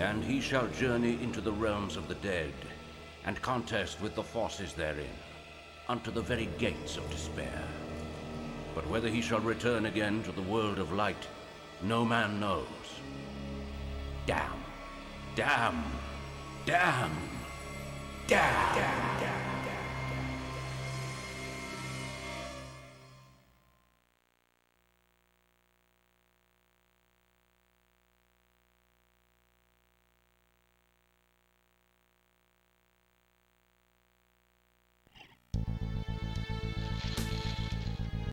And he shall journey into the realms of the dead, and contest with the forces therein, unto the very gates of despair. But whether he shall return again to the world of light, no man knows. Damn. Damn. Damn. Damn. damn.